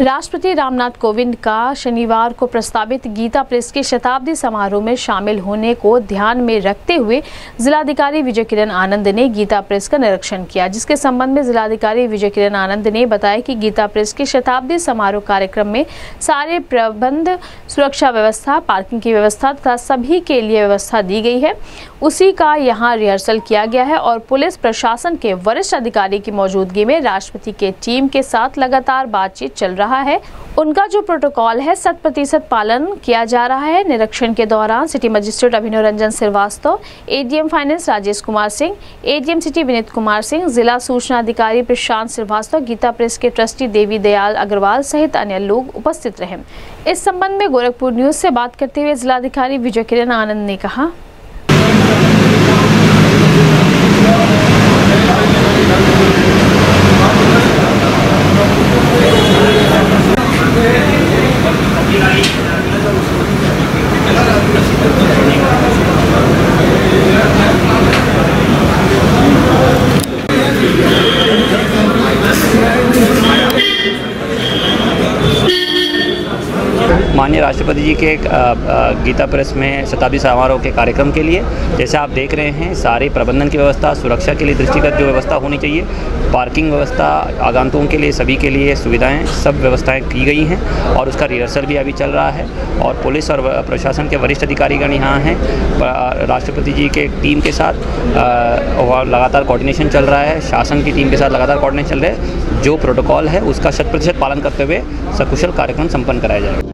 राष्ट्रपति रामनाथ कोविंद का शनिवार को प्रस्तावित गीता प्रेस के शताब्दी समारोह में शामिल होने को ध्यान में रखते हुए जिलाधिकारी विजय किरण आनंद ने गीता प्रेस का निरीक्षण किया, जिसके संबंध में जिलाधिकारी विजय किरण आनंद ने बताया कि गीता प्रेस के शताब्दी समारोह कार्यक्रम में सारे प्रबंध, सुरक्षा व्यवस्था, पार्किंग की व्यवस्था तथा सभी के लिए व्यवस्था दी गई है। उसी का यहाँ रिहर्सल किया गया है और पुलिस प्रशासन के वरिष्ठ अधिकारी की मौजूदगी में राष्ट्रपति के टीम के साथ लगातार बातचीत चल रहा है। उनका जो प्रोटोकॉल है, शत प्रतिशत पालन किया जा रहा है। निरीक्षण के दौरान city magistrate Abhinav Ranjan Srivastava ADM finance Rajesh Kumar Singh ADM city Vineet Kumar Singh, जिला सूचना अधिकारी प्रशांत श्रीवास्तव, गीता प्रेस के ट्रस्टी देवी दयाल अग्रवाल सहित अन्य लोग उपस्थित रहे। इस संबंध में गोरखपुर न्यूज़ से बात करते हुए जिलाधिकारी विजय किरण आनंद ने कहा। माननीय राष्ट्रपति जी के गीता प्रेस में शताब्दी समारोह के कार्यक्रम के लिए। जैसे आप देख रहे हैं, सारे प्रबंधन की व्यवस्था, सुरक्षा के लिए दृष्टिगत जो व्यवस्था होनी चाहिए, पार्किंग व्यवस्था, आगंतुकों के लिए, सभी के लिए सुविधाएँ, सब व्यवस्थाएँ की गई हैं और उसका रिहर्सल भी अभी चल रहा है और पुलिस और प्रशासन के वरिष्ठ अधिकारीगण यहाँ हैं। राष्ट्रपति जी के टीम के साथ लगातार कोऑर्डिनेशन चल रहा है, शासन की टीम के साथ लगातार कोऑर्डिनेशन चल रहा है। जो प्रोटोकॉल है, उसका शत प्रतिशत पालन करते हुए सकुशल कार्यक्रम संपन्न कराया जाएगा।